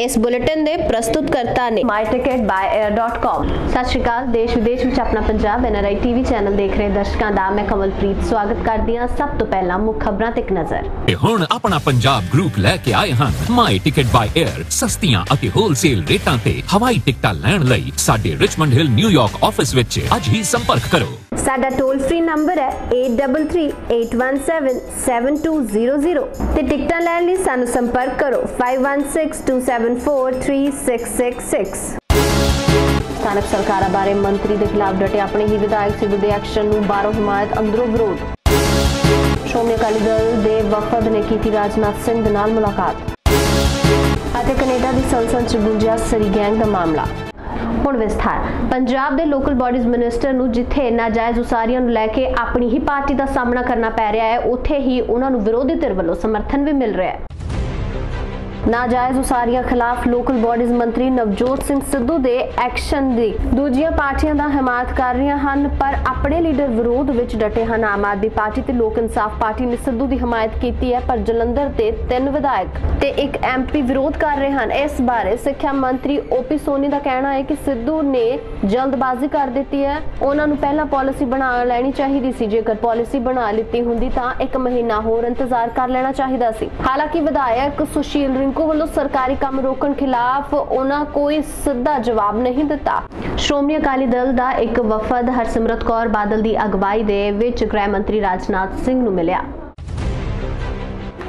ਇਸ ਬੁਲੇਟਿਨ ਦੇ ਪ੍ਰਸਤੁਤਕਰਤਾ ਨੇ myticketbyair.com ਸਤਿ ਸ਼੍ਰੀ ਅਕਾਲ ਦੇਸ਼ ਵਿਦੇਸ਼ ਵਿੱਚ ਆਪਣਾ ਪੰਜਾਬ ਐਨਆਰਆਈ ਟੀਵੀ ਚੈਨਲ ਦੇਖ ਰਹੇ ਦਰਸ਼ਕਾਂ ਦਾ ਮੈਂ ਕਮਲਪ੍ਰੀਤ ਸਵਾਗਤ ਕਰਦੀ ਹਾਂ ਸਭ ਤੋਂ ਪਹਿਲਾਂ ਮੁੱਖ ਖਬਰਾਂ ਤੇ ਇੱਕ ਨਜ਼ਰ। ਤੇ ਹੁਣ ਆਪਣਾ ਪੰਜਾਬ ਗਰੁੱਪ ਲੈ ਕੇ ਆਏ ਹਨ ਮਾਈ ਟਿਕਟ ਬਾਈ 에ਅਰ ਸਸਤੀਆਂ ਅਤੇ ਹੋਲਸੇਲ ਰੇਟਾਂ ਤੇ ਹਵਾਈ ਟਿਕਟਾਂ ਲੈਣ ਲਈ ਸਾਡੇ ਰਿਚਮੰਡ ਹਿਲ ਨਿਊਯਾਰਕ ਆਫਿਸ ਵਿੱਚ ਅੱਜ ਹੀ ਸੰਪਰਕ ਕਰੋ। ਸਾਡਾ ਟੋਲ ਫ੍ਰੀ ਨੰਬਰ ਹੈ 8338177200 ਤੇ ਟਿਕਟਾਂ ਲੈਣ ਲਈ ਸਾਨੂੰ ਸੰਪਰਕ ਕਰੋ 5162743666 ਸਥਾਨਕ ਸਰਕਾਰਾਂ ਬਾਰੇ ਮੰਤਰੀ ਦੇ ਖਿਲਾਫ ਡਟੇ ਆਪਣੇ ਹੀ ਵਿਧਾਇਕ ਸਿੱਧੂ ਦੇ ਐਕਸ਼ਨ ਨੂੰ ਬਾਹਰੋਂ ਹਮਾਇਤ ਅੰਦਰੋਂ ਵਿਰੋਧ। ਸ਼੍ਰੋਮਣੀ ਅਕਾਲੀ ਦਲ ਦੇ ਵਫਦ ਨੇ ਕੀਤੀ ਰਾਜਨਾਥ ਸਿੰਘ ਦੇ ਨਾਲ ਮੁਲਾਕਾਤ। ਅਤੇ ਕੈਨੇਡਾ ਦੀ ਸੰਸਦ ਚ ਗੁੰਜਿਆ ਸਰੀ ਗੈਂਗ ਦਾ ਮਾਮਲਾ। ਹੁਣ ਵਿਸਥਾਰ। ਪੰਜਾਬ ਦੇ ਲੋਕਲ ਬਾਡੀਜ਼ ਮਿਨਿਸਟਰ ਨੂੰ ਜਿੱਥੇ ਨਾਜਾਇਜ਼ ਉਸਾਰੀਆਂ ਨੂੰ ਲੈ ਕੇ ਆਪਣੀ ਹੀ ਪਾਰਟੀ ਦਾ ਸਾਹਮਣਾ ਕਰਨਾ ਪੈ ਰਿਹਾ ਹੈ, ਉੱਥੇ ਹੀ ਉਹਨਾਂ ਨੂੰ ਵਿਰੋਧੀ ਧਿਰ ਵੱਲੋਂ ਸਮਰਥਨ ਵੀ ਮਿਲ ਰਿਹਾ ਹੈ। ਨਾਜਾਇਜ਼ ਉਸਾਰੀਆਂ ਖਿਲਾਫ ਲੋਕਲ ਬਾਡੀਜ਼ ਮੰਤਰੀ ਨਵਜੋਤ ਸਿੰਘ ਸਿੱਧੂ ਦੇ ਐਕਸ਼ਨ ਦੀ। ਦੂਜੀਆਂ ਪਾਰਟੀਆਂ ਦਾ ਹਮਾਇਤ ਕਰ ਰਹੀਆਂ ਹਨ, ਪਰ ਆਪਣੇ ਲੀਡਰ ਵਿਰੋਧ ਵਿੱਚ ਡਟੇ ਹਨ। ਆਮ ਆਦਮੀ ਪਾਰਟੀ ਤੇ ਲੋਕ ਇਨਸਾਫ ਪਾਰਟੀ ਨੇ ਸਿੱਧੂ ਦੀ ਹਮਾਇਤ ਕੀਤੀ ਹੈ, ਪਰ ਜਲੰਧਰ ਦੇ ਤਿੰਨ ਵਿਧਾਇਕ ਤੇ ਇੱਕ ਐਮਪੀ ਵਿਰੋਧ ਕਰ ਰਹੇ ਹਨ। ਇਸ ਬਾਰੇ ਸਿੱਖਿਆ ਮੰਤਰੀ ਓਪੀ ਸੋਨੀ ਦਾ ਕਹਿਣਾ ਹੈ ਕਿ ਸਿੱਧੂ ਨੇ ਜਲਦਬਾਜ਼ੀ ਕਰ ਦਿੱਤੀ ਹੈ। ਉਹਨਾਂ ਨੂੰ ਪਹਿਲਾਂ ਪਾਲਿਸੀ ਬਣਾ ਲੈਣੀ ਚਾਹੀਦੀ ਸੀ। ਜੇਕਰ ਪਾਲਿਸੀ ਬਣਾ ਲਿੱਤੀ ਹੁੰਦੀ ਤਾਂ ਇੱਕ ਮਹੀਨਾ ਹੋਰ ਇੰਤਜ਼ਾਰ ਕਰ ਲੈਣਾ ਚਾਹੀਦਾ ਸੀ। ਹਾਲਾਂਕਿ ਵਿਧਾਇਕ ਸੁਸ਼ੀਲ ਰਿੰਕੂ ਵੱਲੋਂ ਸਰਕਾਰੀ ਕੰਮ ਰੋਕਣ ਖਿਲਾਫ ਉਹਨਾਂ ਕੋਈ ਸਿੱਧਾ ਜਵਾਬ ਨਹੀਂ ਦਿੱਤਾ। ਸ਼੍ਰੋਮਣੀ ਅਕਾਲੀ ਦਲ ਦਾ ਇੱਕ ਵਫਦ ਹਰਸਿਮਰਤ ਕੌਰ ਬਾਦਲ ਦੀ ਅਗਵਾਈ ਦੇ ਵਿੱਚ ਗ੍ਰਹਿ ਮੰਤਰੀ ਰਾਜਨਾਥ ਸਿੰਘ ਨੂੰ ਮਿਲਿਆ।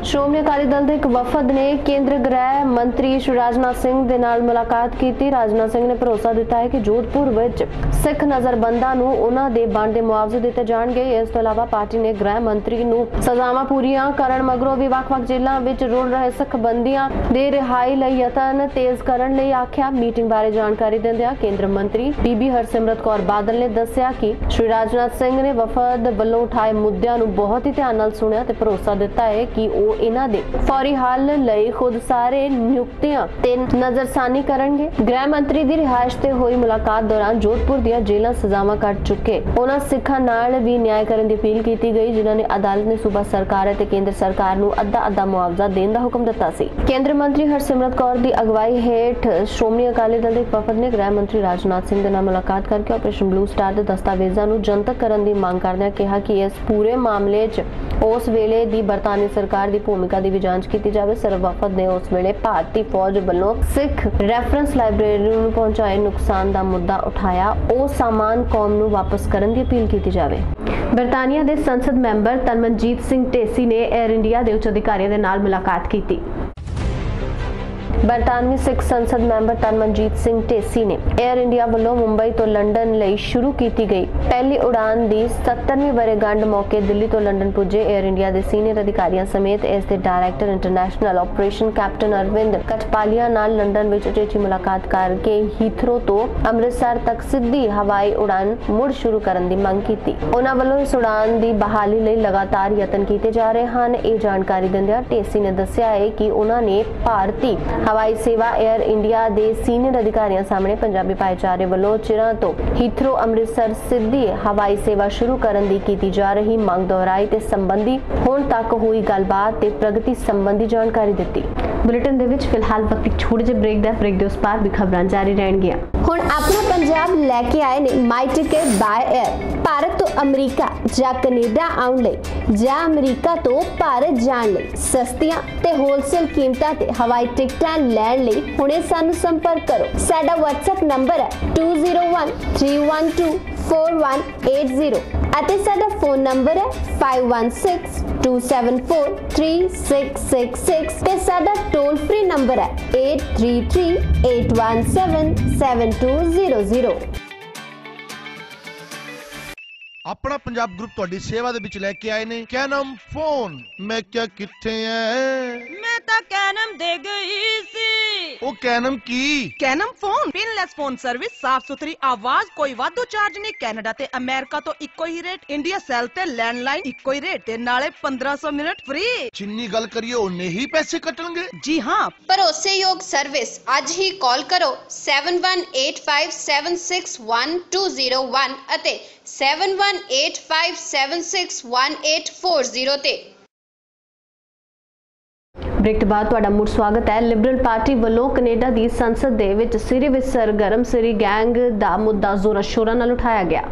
ਸ਼੍ਰੋਮਣੀ ਅਕਾਲੀ ਦਲ ਦੇ ਇੱਕ ਵਫਦ ਨੇ ਕੇਂਦਰ ਗ੍ਰਹਿ ਮੰਤਰੀ ਸ਼੍ਰੀ ਰਾਜਨਾਥ ਸਿੰਘ ਦੇ ਨਾਲ ਮੁਲਾਕਾਤ ਕੀਤੀ। ਰਾਜਨਾਥ ਸਿੰਘ ਨੇ ਭਰੋਸਾ ਦਿੱਤਾ ਹੈ ਕਿ ਜੋਧਪੁਰ ਵਿੱਚ ਸਿੱਖ ਨਜ਼ਰਬੰਦਾਂ ਨੂੰ ਉਹਨਾਂ ਦੇ ਬਣਦੇ ਮੁਆਵਜ਼ੇ ਦਿੱਤੇ ਜਾਣਗੇ। ਇਸ ਤੋਂ ਇਲਾਵਾ ਪਾਰਟੀ ਨੇ ਗ੍ਰਹਿ ਮੰਤਰੀ ਨੂੰ ਸਜ਼ਾਵਾਂ ਪੂਰੀਆਂ ਕਰਨ ਮਗਰੋਂ ਵੀ ਵੱਖ-ਵੱਖ ਜ਼ਿਲ੍ਹਿਆਂ ਵਿੱਚ ਰੁਲ ਰਹੇ ਸਿੱਖ ਬੰਦੀਆਂ ਦੇ ਰਿਹਾਈ ਲਈ ਯਤਨ ਤੇਜ਼ ਕਰਨ ਲਈ ਆਖਿਆ। ਮੀਟਿੰਗ ਬਾਰੇ ਜਾਣਕਾਰੀ ਦਿੰਦਿਆਂ ਕੇਂਦਰ ਮੰਤਰੀ ਬੀਬੀ ਹਰਸਿਮਰਤ ਕੌਰ ਬਾਦਲ ਨੇ ਦੱਸਿਆ ਕਿ ਸ਼੍ਰੀ ਰਾਜਨਾਥ ਸਿੰਘ ਨੇ ਵਫਦ ਵੱਲੋਂ ਉਠਾਏ ਮੁੱਦਿਆਂ ਨੂੰ ਬਹੁਤ ਹੀ ਧਿਆਨ ਨਾਲ ਸੁਣਿਆ ਤੇ ਭਰੋਸਾ ਦਿੱਤਾ ਹੈ ਕਿ ਉਹ ਇਹਨਾਂ ਦੇ ਫੌਰੀ ਹੱਲ ਲਈ ਖੁਦ ਸਾਰੇ ਨਿਯੁਕਤੀਆਂ ਤੇ ਨਜ਼ਰਸਾਨੀ ਕਰਨਗੇ। ਗ੍ਰਹਿ ਮੰਤਰੀ ਦੀ ਰਿਹਾਇਸ਼ ਤੇ ਹੋਈ ਮੁਲਾਕਾਤ ਦੌਰਾਨ ਜੋਧਪੁਰ ਦੀਆਂ ਜੇਲ੍ਹਾਂ ਸਜ਼ਾਵਾਂ ਕੱਟ ਚੁੱਕੇ। ਉਹਨਾਂ ਸਿੱਖਾਂ ਨਾਲ ਵੀ ਨਿਆਂ ਕਰਨ ਦੀ ਅਪੀਲ ਕੀਤੀ ਗਈ, ਜਿਨ੍ਹਾਂ ਨੇ ਅਦਾਲਤ ਨੇ ਸੂਬਾ ਸਰਕਾਰ ਅਤੇ ਕੇਂਦਰ ਸਰਕਾਰ ਨੂੰ ਅੱਧਾ ਅੱਧਾ ਮੁਆਵਜ਼ਾ ਦੇਣ ਦਾ ਹੁਕਮ ਦਿੱਤਾ ਸੀ। ਕੇਂਦਰ ਮੰਤਰੀ ਹਰਸਿਮਰਤ ਕੌਰ ਦੀ ਅਗਵਾਈ ਹੇਠ ਸ਼੍ਰੋਮਣੀ ਅਕਾਲੀ ਦਲ ਦੇ ਵਫਦ ਨੇ ਗ੍ਰਹਿ ਮੰਤਰੀ ਰਾਜਨਾਥ ਸਿੰਘ ਦੇ ਨਾਲ ਮੁਲਾਕਾਤ ਕਰਕੇ ਆਪਰੇਸ਼ਨ ਬਲੂ ਸਟਾਰ ਦੇ ਦਸਤਾਵੇਜ਼ਾਂ ਨੂੰ ਜਨਤਕ ਕਰਨ ਦੀ ਮੰਗ ਕਰਦਿਆਂ ਕਿਹਾ ਕਿ ਇਸ ਪੂਰੇ ਮਾਮਲੇ 'ਚ ਉਸ ਵੇਲੇ ਦੀ ਬਰਤਾਨੀ ਸਰਕਾਰ ਦੀ ਭੂਮਿਕਾ ਦੀ ਵੀ ਜਾਂਚ ਕੀਤੀ ਜਾਵੇ। ਸਰਵ ਵਫਦ ਨੇ ਉਸ ਵੇਲੇ ਭਾਰਤੀ ਫੌਜ ਵੱਲੋਂ ਸਿੱਖ ਰੈਫਰੈਂਸ ਲਾਇਬ੍ਰੇਰੀ ਨੂੰ ਪਹੁੰਚਾਏ ਨੁਕਸਾਨ ਦਾ ਮੁੱਦਾ ਉਠਾਇਆ। ਉਹ ਸਾਮਾਨ ਕੌਮ ਨੂੰ ਵਾਪਸ ਕਰਨ ਦੀ ਅਪੀਲ ਕੀਤੀ ਜਾਵੇ। ਬਰਤਾਨੀਆ ਦੇ ਸੰਸਦ ਮੈਂਬਰ ਤਨਮਨਜੀਤ ਸਿੰਘ ਢੇਸੀ ਨੇ 에ਅਰ ਇੰਡੀਆ ਦੇ ਉੱਚ ਅਧਿਕਾਰੀਆਂ ਦੇ ਨਾਲ ਮੁਲਾਕਾਤ ਕੀਤੀ। ਬਰਤਾਨਵੀ ਸਿੱਖ ਸੰਸਦ ਮੈਂਬਰ ਤਨਮਨਜੀਤ ਸਿੰਘ ਢੇਸੀ ਨੇ 에ਅਰ ਇੰਡੀਆ ਵੱਲੋਂ ਮੁੰਬਈ ਤੋਂ ਲੰਡਨ ਲਈ ਸ਼ੁਰੂ ਕੀਤੀ ਗਈ ਪਹਿਲੀ ਉਡਾਨ ਦੀ 77ਵੀਂ ਵਰੇਗੰਢ ਮੌਕੇ ਦਿੱਲੀ ਤੋਂ ਲੰਡਨ ਪੁੱਜੇ 에ਅਰ ਇੰਡੀਆ ਦੇ ਸੀਨੀਅਰ ਅਧਿਕਾਰੀਆਂ ਸਮੇਤ ਇਸ ਦੇ director international operation captain Arvind Kathpalia ਨਾਲ ਲੰਡਨ ਵਿੱਚ ਅਟੇਚੀ ਮੁਲਾਕਾਤ ਕਰਕੇ ਹੀਥਰੋ ਤੋਂ ਅੰਮ੍ਰਿਤਸਰ ਤੱਕ ਸਿੱਧੀ ਹਵਾਈ ਉਡਾਨ ਮੁੜ ਸ਼ੁਰੂ ਕਰਨ ਦੀ ਮੰਗ ਕੀਤੀ। ਉਹਨਾਂ ਵੱਲੋਂ ਇਸ ਉਡਾਨ ਦੀ ਬਹਾਲੀ ਲਈ ਲਗਾਤਾਰ ਯਤਨ ਕੀਤੇ ਜਾ ਰਹੇ ਹਨ। ਇਹ ਜਾਣਕਾਰੀ ਦਿੰਦਿਆਂ ਢੇਸੀ ਨੇ ਦੱਸਿਆ ਹੈ ਕਿ ਉਹਨਾਂ ਨੇ ਭਾਰਤੀ ਹਵਾਈ ਸੇਵਾ 에ਅਰ ਇੰਡੀਆ ਦੇ ਸੀਨੀਅਰ ਅਧਿਕਾਰੀਆਂ ਸਾਹਮਣੇ ਪੰਜਾਬੀ ਭਾਈਚਾਰੇ ਵੱਲੋਂ ਚਿਰਾਂ ਤੋਂ ਹੀਥਰੋ ਅੰਮ੍ਰਿਤਸਰ ਸਿੱਧੀ ਹਵਾਈ ਸੇਵਾ ਸ਼ੁਰੂ ਕਰਨ ਦੀ ਕੀਤੀ ਜਾ ਰਹੀ ਮੰਗ ਦੁਹਰਾਈ ਤੇ ਸੰਬੰਧੀ ਹੁਣ ਤੱਕ ਹੋਈ ਗੱਲਬਾਤ ਤੇ ਪ੍ਰਗਤੀ ਸੰਬੰਧੀ ਜਾਣਕਾਰੀ ਦਿੱਤੀ। ਬੁਲੇਟਿਨ ਦੇ ਵਿੱਚ ਫਿਲਹਾਲ ਵਕਤ ਇੱਕ ਛੋਟੇ ਜਿਹੇ ਬ੍ਰੇਕ ਦਾ ਬ੍ਰੇਕ ਦੇ ਉਸ ਪਾਰ ਵੀ ਖਬਰਾਂ ਜਾਰੀ ਰਹਿਣਗੀਆਂ। ਹੁਣ ਆਪਣਾ ਪੰਜਾਬ ਲੈ ਕੇ ਆਏ ਨੇ my ticket by air Bharat ਤੋਂ ਅਮਰੀਕਾ ਜਾਂ ਕੈਨੇਡਾ ਆਉਣ ਲਈ ਜਾਂ ਅਮਰੀਕਾ ਤੋਂ ਭਾਰਤ ਜਾਣ ਲਈ ਸਸਤੀਆਂ ਤੇ ਹੋਲਸੇਲ ਕੀਮਤਾਂ ਤੇ ਹਵਾਈ ਟਿਕਟਾਂ ਲੈਣ ਲਈ ਹੁਣੇ ਸਾਨੂੰ ਸੰਪਰਕ ਕਰੋ। ਸਾਡਾ WhatsApp ਨੰਬਰ ਹੈ 2013124180 ਅਤੇ ਸਾਡਾ ਫੋਨ ਨੰਬਰ ਹੈ 5162743666 ਤੇ ਸਾਡਾ ਟੋਲ ਫ੍ਰੀ ਨੰਬਰ ਹੈ 8338177200 ਆਪਣਾ ਪੰਜਾਬ ਗਰੁੱਪ ਤੁਹਾਡੀ ਸੇਵਾ ਦੇ ਵਿੱਚ ਲੈ ਕੇ ਆਏ ਨੇ। Canam phone. ਮੈਂ ਕਿਹਾ ਕਿੱਥੇ ਐ? ਮੈਂ ਤਾਂ ਕੈਨਮ ਦੇ ਉਹ ਕੈਨਮ ਕੀ? Canam phone. Pinless phone service ਸਾਫ਼ ਸੁਥਰੀ ਆਵਾਜ਼ ਕੋਈ ਵਾਧੂ ਚਾਰਜ ਨਹੀਂ। ਕੈਨੇਡਾ ਤੇ ਅਮਰੀਕਾ ਤੋਂ ਇੱਕੋ ਹੀ ਰੇਟ ਇੰਡੀਆ ਸੈਲ ਤੇ ਲੈਂਡਲਾਈਨ ਇੱਕੋ ਹੀ ਰੇਟ ਤੇ ਨਾਲੇ 1500 ਮਿੰਟ ਫ੍ਰੀ ਜਿੰਨੀ ਗੱਲ ਕਰੀਏ ਉਹਨੇ ਹੀ ਪੈਸੇ ਕੱਟਣਗੇ। ਜੀ ਹਾਂ। ਭਰੋਸੇਯੋਗ ਸਰਵਿਸ ਅੱਜ ਹੀ ਕਾਲ ਕਰੋ 7185761201 ਅਤੇ 7185761840 ਤੇ। ਬ੍ਰੇਕ ਤੋਂ ਬਾਅਦ ਤੁਹਾਡਾ ਮੁੜ ਸਵਾਗਤ ਹੈ। ਲਿਬਰਲ ਪਾਰਟੀ ਵੱਲੋਂ ਕੈਨੇਡਾ ਦੀ ਸੰਸਦ ਦੇ ਵਿੱਚ ਸਿਰੇ ਵਿੱਚ ਸਰਗਰਮ ਸਿਰੀ ਗੈਂਗ ਦਾ ਮੁੱਦਾ ਜ਼ੋਰਾਂ ਸ਼ੋਰਾਂ ਨਾਲ ਉਠਾਇਆ ਗਿਆ।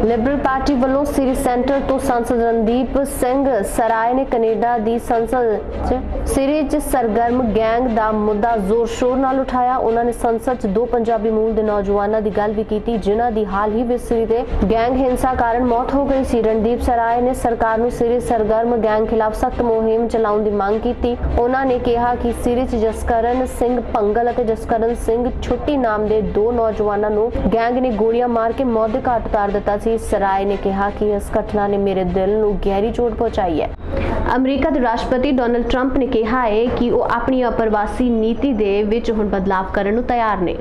ਲਿਬਰਲ ਪਾਰਟੀ ਵੱਲੋਂ ਸਿਰੀ ਸੈਂਟਰ ਤੋਂ ਸੰਸਦ ਰਣਦੀਪ ਸਿੰਘ ਸਰਾਏ ਨੇ ਕੈਨੇਡਾ ਦੀ ਸੰਸਦ 'ਚ ਸਿਰੀ 'ਚ ਸਰਗਰਮ ਗੈਂਗ ਦਾ ਮੁੱਦਾ ਜ਼ੋਰ ਸ਼ੋਰ ਨਾਲ ਉਠਾਇਆ। ਉਹਨਾਂ ਨੇ ਸੰਸਦ 'ਚ ਦੋ ਪੰਜਾਬੀ ਮੂਲ ਦੇ ਨੌਜਵਾਨਾਂ ਦੀ ਗੱਲ ਵੀ ਕੀਤੀ, ਜਿਨ੍ਹਾਂ ਦੀ ਹਾਲ ਹੀ ਵਿੱਚ ਸਿਰੀ ਦੇ ਗੈਂਗ ਹਿੰਸਾ ਕਾਰਨ ਮੌਤ ਹੋ ਗਈ ਸੀ। ਰਣਦੀਪ ਸਰਾਏ ਨੇ ਸਰਕਾਰ ਨੂੰ ਸਿਰੇ ਸਰਗਰਮ ਗੈਂਗ ਖਿਲਾਫ ਸਖਤ ਮੁਹਿੰਮ ਚਲਾਉਣ ਦੀ ਮੰਗ ਕੀਤੀ। ਉਹਨਾਂ ਨੇ ਕਿਹਾ ਕਿ ਸਿਰੀ 'ਚ ਜਸਕਰਨ ਸਿੰਘ ਪੰਗਲ ਅਤੇ ਜਸਕਰਨ ਸਿੰਘ ਛੁੱਟੀ ਨਾਮ ਦੇ ਦੋ ਨੌਜਵਾਨਾਂ ਨੂੰ ਗੈਂਗ ਨੇ ਗੋਲੀਆਂ ਮਾਰ ਕੇ ਮੌਤ ਦੇ ਘਾਟ ਉਤਾਰ ਦਿੱਤਾ ਸੀ। ਸਰਾਏ ਨੇ ਕਿਹਾ ਕਿ ਇਸ ਘਟਨਾ ਨੇ ਮੇਰੇ ਦਿਲ ਨੂੰ ਗਹਿਰੀ ਚੋਟ ਪਹੁੰਚਾਈ ਹੈ। ਅਮਰੀਕਾ ਦੇ ਰਾਸ਼ਟਰਪਤੀ ਡੋਨਲਡ ਟਰੰਪ ਨੇ ਕਿਹਾ ਹੈ ਕਿ ਉਹ ਆਪਣੀ ਅਪਰਵਾਸੀ ਨੀਤੀ ਦੇ ਵਿੱਚ ਹੁਣ ਬਦਲਾਅ ਕਰਨ ਨੂੰ ਤਿਆਰ ਨੇ।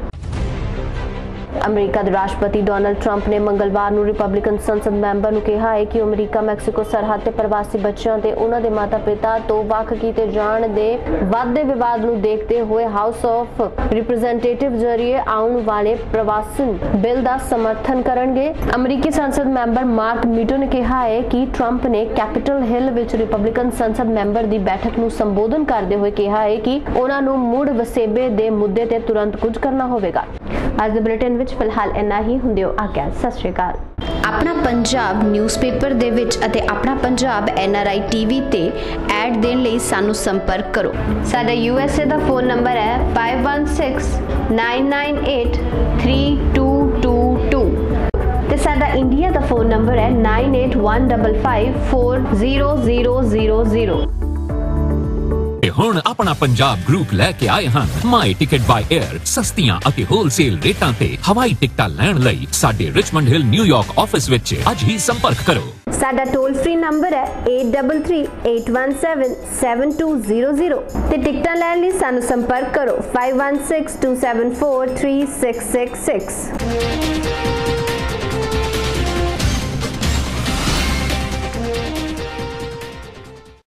ਅਮਰੀਕਾ ਦੇ ਰਾਸ਼ਟਰਪਤੀ ਡੋਨਲਡ ਟਰੰਪ ਨੇ ਮੰਗਲਵਾਰ ਨੂੰ ਰਿਪਬਲਿਕਨ ਸੰਸਦ ਮੈਂਬਰ ਨੂੰ ਕਿਹਾ ਹੈ ਕਿ ਅਮਰੀਕਾ, ਮੈਕਸੀਕੋ ਸਰਹੱਦ ਤੇ ਪ੍ਰਵਾਸੀ ਬੱਚਿਆਂ ਤੇ ਉਹਨਾਂ ਦੇ ਮਾਤਾ-ਪਿਤਾ ਤੋਂ ਵੱਖ ਕੀਤੇ ਜਾਣ ਦੇ ਵੱਧਦੇ ਵਿਵਾਦ ਨੂੰ ਦੇਖਦੇ ਹੋਏ ਹਾਊਸ ਆਫ ਰਿਪਰੈਜ਼ੈਂਟੇਟਿਵ ਜ਼ਰੀਏ ਆਉਣ ਵਾਲੇ ਪ੍ਰਵਾਸਨ ਬਿੱਲ ਦਾ ਸਮਰਥਨ ਕਰਨਗੇ। ਅਮਰੀਕੀ ਸੰਸਦ ਮੈਂਬਰ ਮਾਰਕ ਮੀਟੋ ਨੇ ਕਿਹਾ ਹੈ ਕਿ ਟਰੰਪ ਨੇ ਕੈਪੀਟਲ ਹਿਲ ਵਿੱਚ ਰਿਪਬਲਿਕਨ ਸੰਸਦ ਮੈਂਬਰ ਦੀ ਬੈਠਕ ਨੂੰ ਸੰਬੋਧਨ ਕਰਦੇ ਹੋਏ ਕਿਹਾ ਹੈ ਕਿ ਉਹਨਾਂ ਨੂੰ ਮੁੜ ਵਸੇਬੇ ਦੇ ਮੁੱਦੇ ਤੇ ਤੁਰੰਤ ਕੁਝ ਕਰਨਾ ਹੋਵੇਗਾ। ਅੱਜ ਦੇ ਬੁਲੇਟਿਨ ਵਿੱਚ ਫਿਲਹਾਲ ਇੰਨਾ ਹੀ। ਹੁੰਦਿਓ ਆਗਿਆ। ਸਤਿ ਸ਼੍ਰੀ ਅਕਾਲ। ਆਪਣਾ ਪੰਜਾਬ ਨਿਊਜ਼ਪੇਪਰ ਦੇ ਵਿੱਚ ਅਤੇ ਆਪਣਾ ਪੰਜਾਬ ਐਨਆਰਆਈ ਟੀਵੀ ਤੇ ਐਡ ਦੇਣ ਲਈ ਸਾਨੂੰ ਸੰਪਰਕ ਕਰੋ। ਸਾਡਾ USA ਦਾ ਫੋਨ ਨੰਬਰ ਹੈ 5169983222 ਤੇ ਸਾਡਾ ਇੰਡੀਆ ਦਾ ਫੋਨ ਨੰਬਰ ਹੈ 9815540000 ਤੇ ਹੁਣ ਆਪਣਾ ਪੰਜਾਬ ਗਰੁੱਪ ਲੈ ਕੇ ਆਏ ਹਨ। ਮਾਈ ਟਿਕਟ ਬਾਈ 에ਅਰ ਸਸਤੀਆਂ ਅਤੇ ਹੋਲਸੇਲ ਰੇਟਾਂ ਤੇ ਹਵਾਈ ਟਿਕਟਾਂ ਲੈਣ ਲਈ ਸਾਡੇ ਰਿਚਮੰਡ ਹਿਲ ਨਿਊਯਾਰਕ ਆਫਿਸ ਵਿੱਚ ਅੱਜ ਹੀ ਸੰਪਰਕ ਕਰੋ। ਸਾਡਾ ਟੋਲ ਫ੍ਰੀ ਨੰਬਰ ਹੈ 8338177200 ਤੇ ਟਿਕਟਾਂ ਲੈਣ ਲਈ ਸਾਨੂੰ ਸੰਪਰਕ ਕਰੋ 5162743666